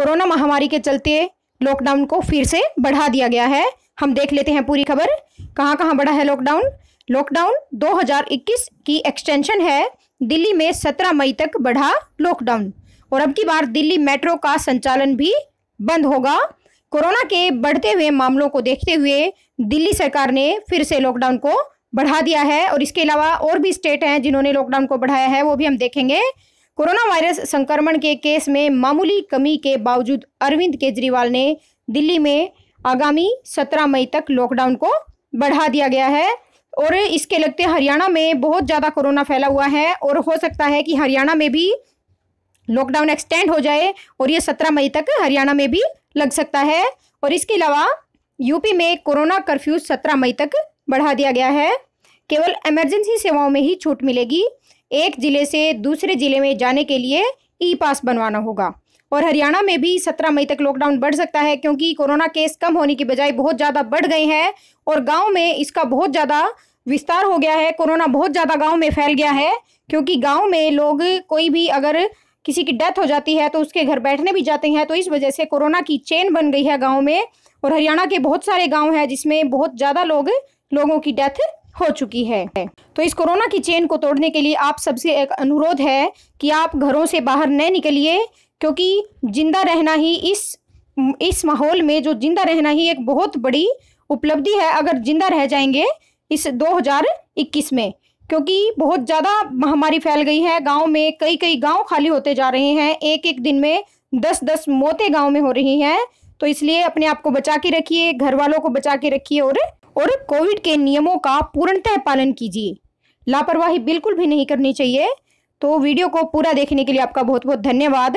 Corona महामारी के चलते लॉकडाउन को फिर से बढ़ा दिया गया है। हम देख लेते हैं पूरी खबर। कहाँ कहाँ बढ़ा है लॉकडाउन लॉकडाउन 2021 की एक्सटेंशन है। दिल्ली में 17 मई तक बढ़ा लॉकडाउन और अब की बार दिल्ली मेट्रो का संचालन भी बंद होगा। कोरोना के बढ़ते हुए मामलों को देखते हुए दिल्ली सरकार ने फिर से लॉकडाउन को बढ़ा दिया है। और इसके अलावा और भी स्टेट हैं जिन्होंने लॉकडाउन को बढ़ाया है, वो भी हम देखेंगे। कोरोना वायरस संक्रमण के केस में मामूली कमी के बावजूद अरविंद केजरीवाल ने दिल्ली में आगामी 17 मई तक लॉकडाउन को बढ़ा दिया गया है। और इसके लगते हरियाणा में बहुत ज़्यादा कोरोना फैला हुआ है और हो सकता है कि हरियाणा में भी लॉकडाउन एक्सटेंड हो जाए और ये सत्रह मई तक हरियाणा में भी लग सकता है। और इसके अलावा यूपी में कोरोना कर्फ्यू सत्रह मई तक बढ़ा दिया गया है। केवल इमरजेंसी सेवाओं में ही छूट मिलेगी। एक ज़िले से दूसरे ज़िले में जाने के लिए ई पास बनवाना होगा। और हरियाणा में भी सत्रह मई तक लॉकडाउन बढ़ सकता है क्योंकि कोरोना केस कम होने की बजाय बहुत ज़्यादा बढ़ गए हैं और गाँव में इसका बहुत ज़्यादा विस्तार हो गया है। कोरोना बहुत ज़्यादा गाँव में फैल गया है क्योंकि गाँव में लोग कोई भी अगर किसी की डेथ हो जाती है तो उसके घर बैठने भी जाते हैं तो इस वजह से कोरोना की चेन बन गई है गाँव में। और हरियाणा के बहुत सारे गाँव हैं जिसमें बहुत ज़्यादा लोग लोगों की डेथ हो चुकी है। तो इस कोरोना की चेन को तोड़ने के लिए आप सबसे एक अनुरोध है कि आप घरों से बाहर न निकलिए, क्योंकि ज़िंदा रहना ही इस इस माहौल में जो ज़िंदा रहना ही एक बहुत बड़ी उपलब्धि है, अगर ज़िंदा रह जाएँगे इस 2021 में। क्योंकि बहुत ज़्यादा महामारी फैल गई है, गाँव में कई कई गाँव खाली होते जा रहे हैं एक एक दिन में दस दस मौतें गाँव में हो रही हैं। तो इसलिए अपने आप को बचा के रखिए घर वालों को बचा के रखिए और और कोविड के नियमों का पूर्णतः पालन कीजिए। लापरवाही बिल्कुल भी नहीं करनी चाहिए। तो वीडियो को पूरा देखने के लिए आपका बहुत बहुत धन्यवाद।